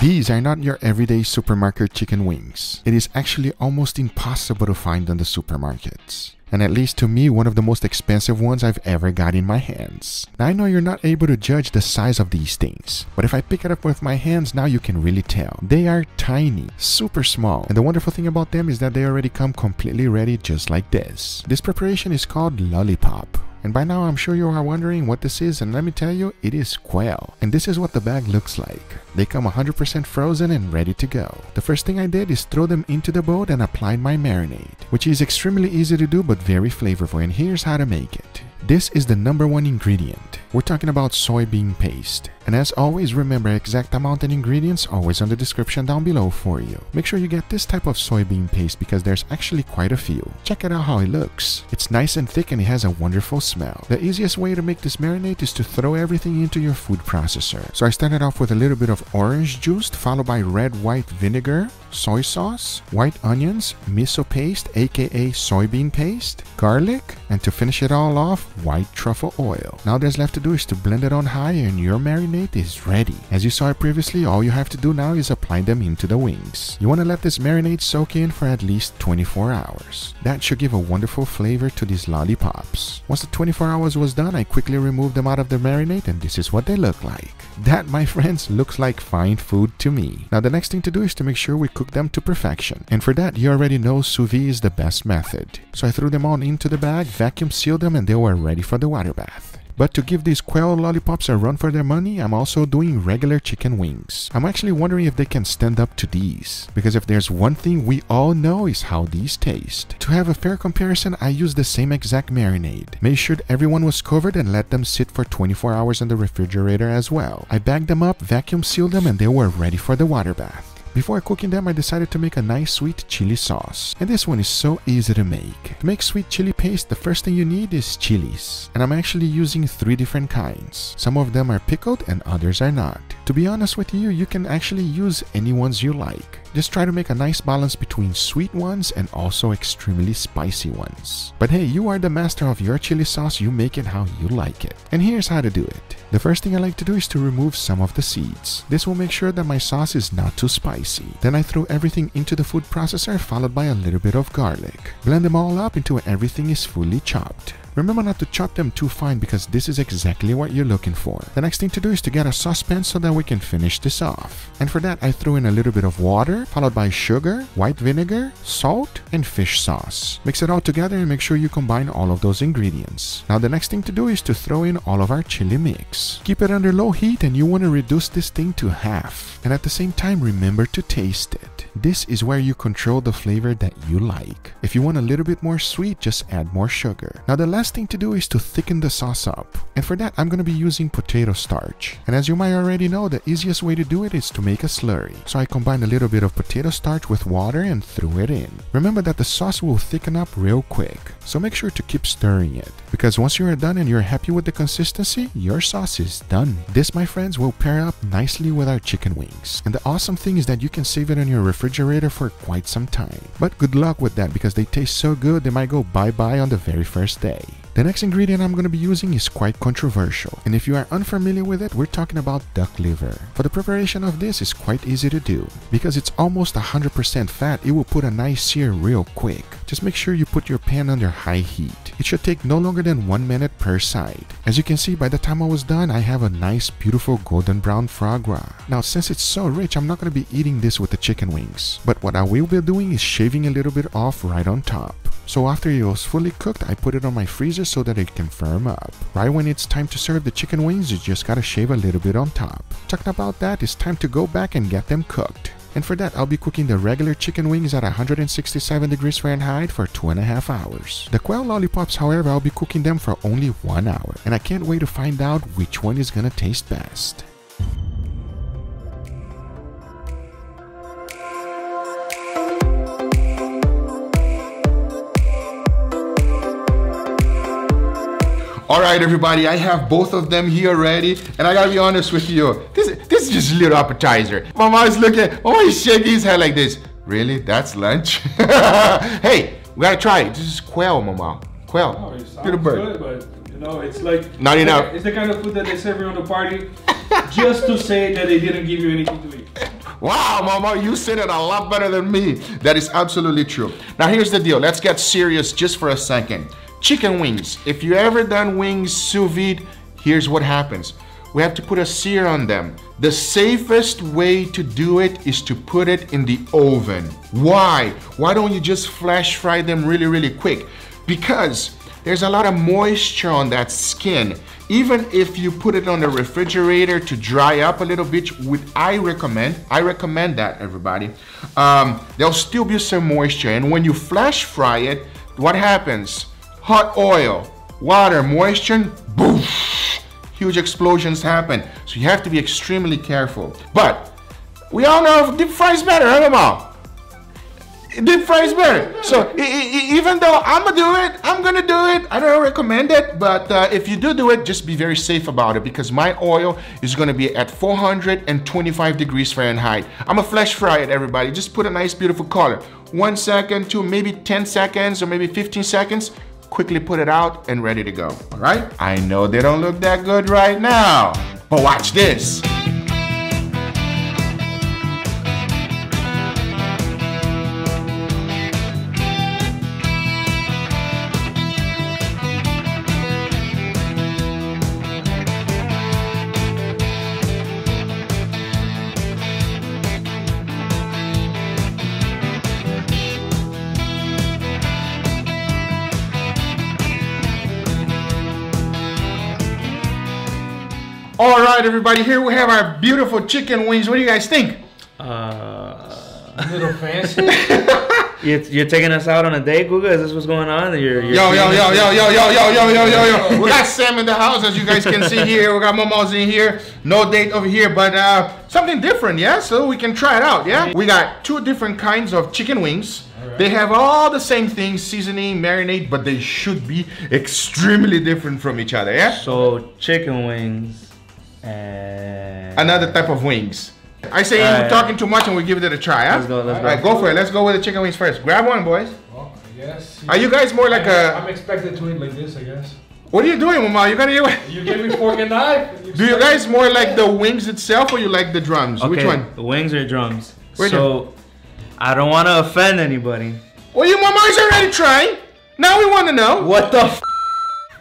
These are not your everyday supermarket chicken wings. It is actually almost impossible to find in the supermarkets. And at least to me, one of the most expensive ones I've ever got in my hands. Now I know you're not able to judge the size of these things, but if I pick it up with my hands, now you can really tell. They are tiny, super small, and the wonderful thing about them is that they already come completely ready just like this. This preparation is called lollipop. And by now I'm sure you are wondering what this is and let me tell you, it is quail. And this is what the bag looks like. They come 100% frozen and ready to go. The first thing I did is throw them into the boat and applied my marinade, which is extremely easy to do but very flavorful and here's how to make it. This is the number one ingredient. We're talking about soybean paste. And as always, remember exact amount and ingredients always on the description down below for you. Make sure you get this type of soybean paste because there's actually quite a few. Check it out how it looks. It's nice and thick and it has a wonderful smell. The easiest way to make this marinade is to throw everything into your food processor. So I started off with a little bit of orange juice followed by red white vinegar, soy sauce, white onions, miso paste aka soybean paste, garlic, and to finish it all off, white truffle oil. Now there's left to do is to blend it on high and your marinade is ready. As you saw previously, all you have to do now is apply them into the wings. You want to let this marinade soak in for at least 24 hours. That should give a wonderful flavor to these lollipops. Once the 24 hours was done, I quickly removed them out of the marinade and this is what they look like. That, my friends, looks like fine food to me. Now the next thing to do is to make sure we cook them to perfection. And for that, you already know sous vide is the best method. So I threw them all into the bag, vacuum sealed them, and they were ready for the water bath. But to give these quail lollipops a run for their money, I'm also doing regular chicken wings. I'm actually wondering if they can stand up to these. Because if there's one thing we all know is how these taste. To have a fair comparison, I used the same exact marinade. Made sure everyone was covered and let them sit for 24 hours in the refrigerator as well. I bagged them up, vacuum sealed them, and they were ready for the water bath. Before cooking them, I decided to make a nice sweet chili sauce. And this one is so easy to make. To make sweet chili paste, the first thing you need is chilies. And I'm actually using three different kinds. Some of them are pickled and others are not. To be honest with you, you can actually use any ones you like. Just try to make a nice balance between sweet ones and also extremely spicy ones. But hey, you are the master of your chili sauce, you make it how you like it. And here's how to do it. The first thing I like to do is to remove some of the seeds. This will make sure that my sauce is not too spicy. Then I throw everything into the food processor followed by a little bit of garlic. Blend them all up until everything is fully chopped. Remember not to chop them too fine because this is exactly what you're looking for. The next thing to do is to get a saucepan so that we can finish this off. And for that I threw in a little bit of water followed by sugar, white vinegar, salt, and fish sauce. Mix it all together and make sure you combine all of those ingredients. Now the next thing to do is to throw in all of our chili mix. Keep it under low heat and you want to reduce this thing to half. And at the same time remember to taste it. This is where you control the flavor that you like. If you want a little bit more sweet, just add more sugar. Now the last thing to do is to thicken the sauce up. And for that, I'm going to be using potato starch. And as you might already know, the easiest way to do it is to make a slurry. So I combined a little bit of potato starch with water and threw it in. Remember that the sauce will thicken up real quick. So make sure to keep stirring it. Because once you are done and you're happy with the consistency, your sauce is done. This, my friends, will pair up nicely with our chicken wings. And the awesome thing is that you can save it in your refrigerator for quite some time. But good luck with that because they taste so good they might go bye-bye on the very first day. The next ingredient I'm going to be using is quite controversial, and if you are unfamiliar with it, we're talking about duck liver. For the preparation of this is quite easy to do. Because it's almost 100% fat, it will put a nice sear real quick. Just make sure you put your pan under high heat. It should take no longer than 1 minute per side. As you can see, by the time I was done, I have a nice beautiful golden brown foie gras. Now since it's so rich, I'm not going to be eating this with the chicken wings. But what I will be doing is shaving a little bit off right on top. So after it was fully cooked, I put it on my freezer so that it can firm up. Right when it's time to serve the chicken wings, you just gotta shave a little bit on top. Talking about that, it's time to go back and get them cooked. And for that, I'll be cooking the regular chicken wings at 167 degrees Fahrenheit for 2.5 hours. The quail lollipops, however, I'll be cooking them for only 1 hour. And I can't wait to find out which one is gonna taste best. All right, everybody, I have both of them here ready, and I gotta be honest with you. This, this is just a little appetizer. Mama is looking, oh, he's shaking his head like this. Really? That's lunch? hey, we gotta try it. This is quail, Mama. Quail. Oh, it a bird. good, but you know, it's like Not enough. It's the kind of food that they serve you on the party just to say that they didn't give you anything to eat. Wow, Mama, you said it a lot better than me. That is absolutely true. Now, here's the deal. Let's get serious just for a second. Chicken wings. If you ever done wings sous vide, here's what happens. We have to put a sear on them. The safest way to do it is to put it in the oven. Why? Why don't you just flash fry them really, really quick? Because there's a lot of moisture on that skin. Even if you put it on the refrigerator to dry up a little bit, which I recommend, I recommend that everybody, um, there'll still be some moisture. And when you flash fry it, what happens? Hot oil, water, moisture, boom, huge explosions happen. So you have to be extremely careful. But we all know deep fry is better, huh, Mama? deep fry is better. So even though I'm gonna do it, I'm gonna do it. I don't recommend it, but uh, if you do do it, just be very safe about it because my oil is gonna be at 425 degrees Fahrenheit. I'm gonna flash fry it, everybody. Just put a nice, beautiful color. One second, two, maybe 10 seconds or maybe 15 seconds. Quickly put it out and ready to go. All right? I know they don't look that good right now, but watch this. All right, everybody, here we have our beautiful chicken wings. What do you guys think? Uh, a little fancy. you're, you're taking us out on a date, Guga? Is this what's going on? You're, you're yo, yo, yo, yo, yo, yo, yo, yo, yo, yo, yo. We got Sam in the house, as you guys can see here. We got Momos in here. No date over here, but uh, something different, yeah? So we can try it out, yeah? We got two different kinds of chicken wings. Right. They have all the same things, seasoning, marinade, but they should be extremely different from each other, yeah? So chicken wings and another type of wings. I say ah, you're right. talking too much and we give it a try, huh? Let's go, let's All right, go. go for it. Let's go with the chicken wings first. Grab one, boys. Well, yes. Are you guys more like I, a... I'm expected to eat like this, I guess. What are you doing, Mama? You gotta eat... You give me fork and knife. You Do you guys more like the wings itself or you like the drums? Okay, Which one? The wings or drums? Where so, I don't want to offend anybody. Well, your Mama's already trying. Now we want to know. What the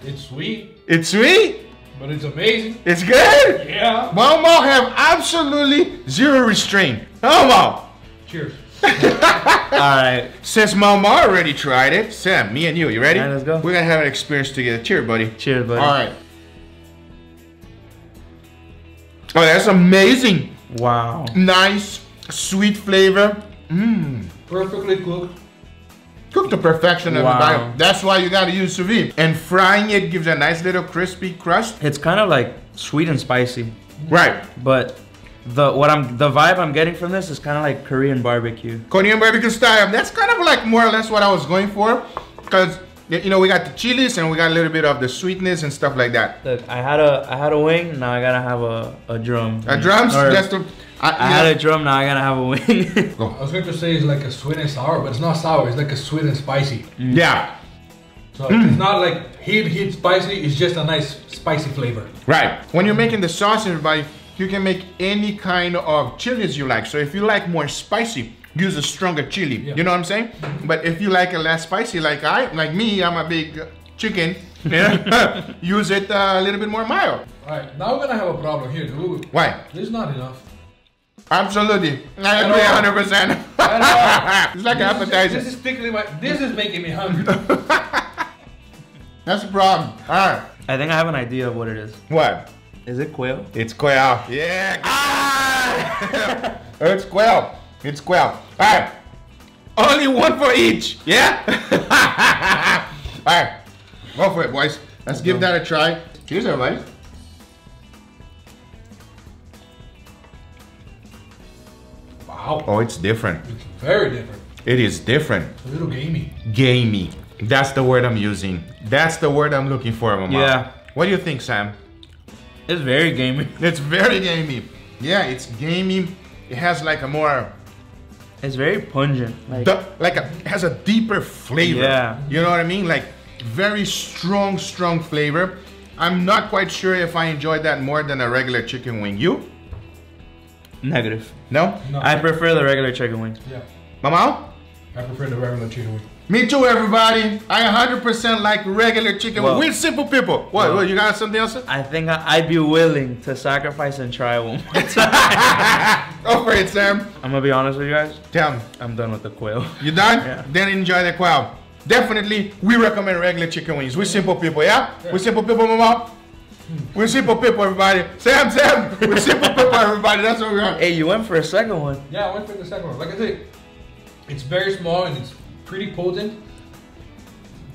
It's sweet. It's sweet? But it's amazing. It's good? Yeah. Momo have absolutely zero restraint. Momo. Cheers. All right. Since Momo already tried it, Sam, me and you, you ready? All right, let's go. We're gonna have an experience together. Cheers, buddy. Cheers, buddy. All right. Oh, that's amazing. Wow. Nice, sweet flavor. Mmm. Perfectly cooked cooked to perfection wow. That's why you gotta use sous vide. And frying it gives a nice little crispy crust. It's kind of like sweet and spicy. Right. But the what I'm the vibe I'm getting from this is kind of like Korean barbecue. Korean barbecue style. That's kind of like more or less what I was going for, because you know we got the chilies and we got a little bit of the sweetness and stuff like that. Look, I had a I had a wing. Now I gotta have a a drum. A drum? Just to I, I had a drum, now I gotta have a wing. I was going to say it's like a sweet and sour, but it's not sour. It's like a sweet and spicy. Mm. Yeah. So mm. it's not like heat, heat, spicy. It's just a nice spicy flavor. Right. When you're making the sauce, everybody, you can make any kind of chilies you like. So if you like more spicy, use a stronger chili. Yeah. You know what I'm saying? But if you like it less spicy, like I, like me, I'm a big chicken. Yeah. use it uh, a little bit more mild. All right. Now we're gonna have a problem here. Why? This is not enough. Absolutely. I agree 100%. it's like this an appetizer. Is, this is tickling my, this is making me hungry. That's the problem. All right. I think I have an idea of what it is. What? Is it quail? It's quail. Yeah. Ah! it's quail. It's quail. All right. Only one for each. Yeah? All right. Go for it, boys. Let's give that a try. Cheers, everybody. Wow. Oh, it's different. It's very different. It is different. A little gamey. Gamey. That's the word I'm using. That's the word I'm looking for, Mama. Yeah. What do you think, Sam? It's very gamey. It's very gamey. Yeah, it's gamey. It has like a more. It's very pungent. Like, the, like a, it has a deeper flavor. Yeah. You know what I mean? Like very strong, strong flavor. I'm not quite sure if I enjoyed that more than a regular chicken wing. You? Negative. No? No. I prefer the regular chicken wings. yeah. Mama? I prefer the regular chicken wing. Me too, everybody. I 100% like regular chicken Well- with simple people. What? Well- what? You got something else? I think I- I'd be willing to sacrifice and try one more time. Go for it, Sam. I'm gonna be honest with you guys. Tell me. I'm done with the quail. You done? Yeah. Then enjoy the quail. Definitely, we recommend regular chicken wings. We're simple people, yeah? We're simple people, mama. We're simple people, everybody. Sam, Sam, we're simple people, everybody. That's what we are. Hey, you went for a second one. Yeah, I went for the second one. Like I said, it's very small and it's pretty potent.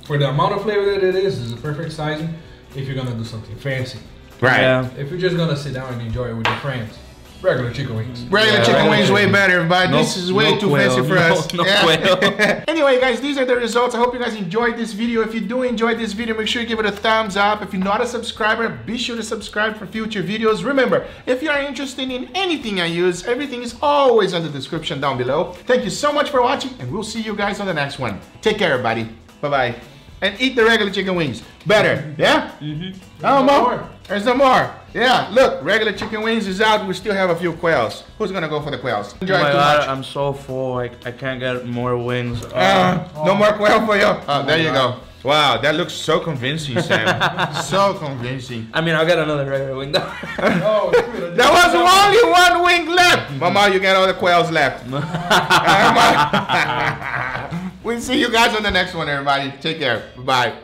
For the amount of flavor that it is, it's a perfect sizing if you're gonna do something fancy. Right. Yeah. If you're just gonna sit down and enjoy it with your friends, regular chicken wings. Regular Yeah, chicken regular wings way better, everybody. No- this is way no too quail. fancy for No- us. no quail. anyway, guys, these are the results. I hope you guys enjoyed this video. If you do enjoy this video, make sure you give it a thumbs up. If you're not a subscriber, be sure to subscribe for future videos. Remember, if you are interested in anything I use, everything is always in the description down below. Thank you so much for watching, and we'll see you guys on the next one. Take care, everybody. Bye-bye. And eat the regular chicken wings. Better, yeah? Mm-hmm. Oh, no more. more. There's no more. Yeah, look, regular chicken wings is out. We still have a few quails. Who's gonna go for the quails? Enjoy Oh my god, much. I'm so full. I, I can't get more wings. Uh, no more quail for you. Oh, there you God. go. Wow, that looks so convincing, Sam. so convincing. I mean, I'll get another regular wing though. Oh. There was only one wing left. Mama, you got all the quails left. we'll see you guys on the next one, everybody. Take care. Bye.